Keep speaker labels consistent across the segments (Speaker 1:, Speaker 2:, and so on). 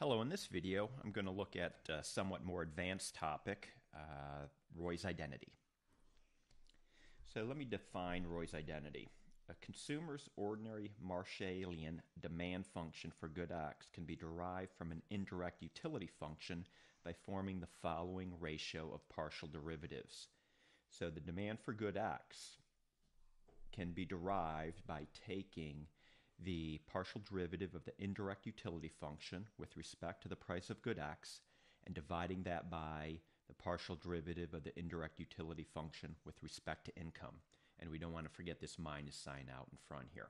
Speaker 1: Hello, in this video I'm going to look at a somewhat more advanced topic, uh, Roy's identity. So let me define Roy's identity. A consumer's ordinary Marshallian demand function for good X can be derived from an indirect utility function by forming the following ratio of partial derivatives. So the demand for good X can be derived by taking the partial derivative of the indirect utility function with respect to the price of good x and dividing that by the partial derivative of the indirect utility function with respect to income. And we don't want to forget this minus sign out in front here.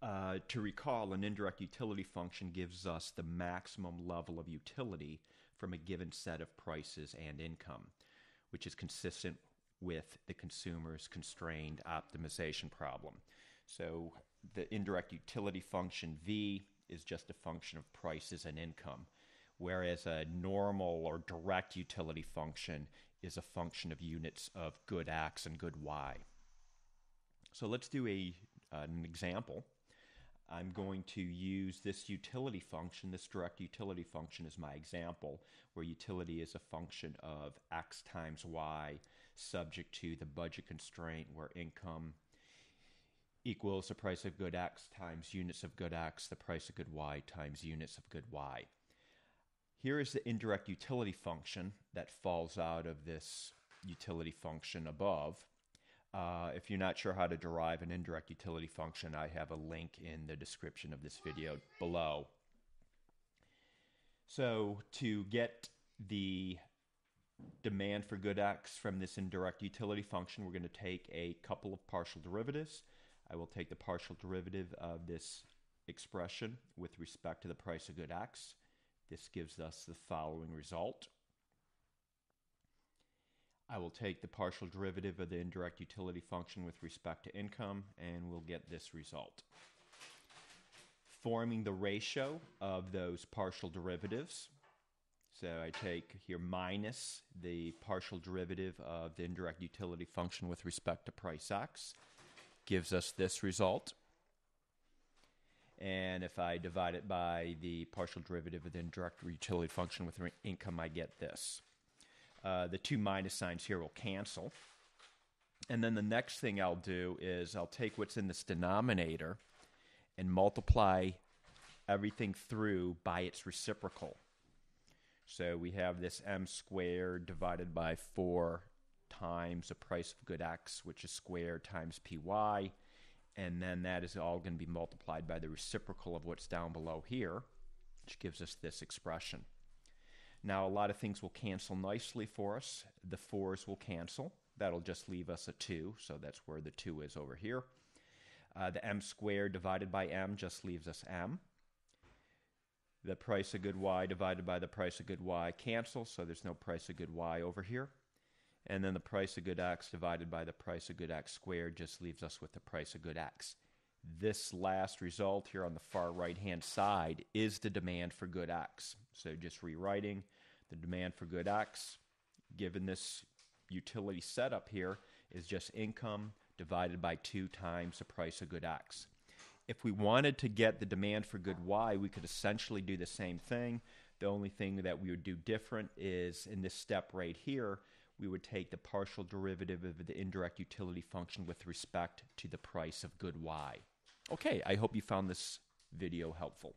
Speaker 1: Uh, to recall, an indirect utility function gives us the maximum level of utility from a given set of prices and income, which is consistent with the consumer's constrained optimization problem. So the indirect utility function V is just a function of prices and income, whereas a normal or direct utility function is a function of units of good X and good Y. So let's do a, uh, an example. I'm going to use this utility function, this direct utility function as my example, where utility is a function of x times y subject to the budget constraint where income equals the price of good X times units of good X, the price of good Y times units of good Y. Here is the indirect utility function that falls out of this utility function above. Uh, if you're not sure how to derive an indirect utility function, I have a link in the description of this video below. So to get the demand for good x from this indirect utility function, we're going to take a couple of partial derivatives. I will take the partial derivative of this expression with respect to the price of good x. This gives us the following result. I will take the partial derivative of the indirect utility function with respect to income, and we'll get this result. Forming the ratio of those partial derivatives, so I take here minus the partial derivative of the indirect utility function with respect to price x, gives us this result. And if I divide it by the partial derivative of the indirect utility function with income, I get this. Uh, the two minus signs here will cancel. And then the next thing I'll do is I'll take what's in this denominator and multiply everything through by its reciprocal. So we have this m squared divided by 4 times the price of good x, which is squared times py, and then that is all going to be multiplied by the reciprocal of what's down below here, which gives us this expression. Now, a lot of things will cancel nicely for us. The 4's will cancel. That'll just leave us a 2, so that's where the 2 is over here. Uh, the m squared divided by m just leaves us m. The price of good y divided by the price of good y cancels, so there's no price of good y over here. And then the price of good x divided by the price of good x squared just leaves us with the price of good x. This last result here on the far right hand side is the demand for good x. So just rewriting the demand for good x, given this utility setup here, is just income divided by 2 times the price of good x. If we wanted to get the demand for good y, we could essentially do the same thing. The only thing that we would do different is in this step right here, we would take the partial derivative of the indirect utility function with respect to the price of good y. Okay, I hope you found this video helpful.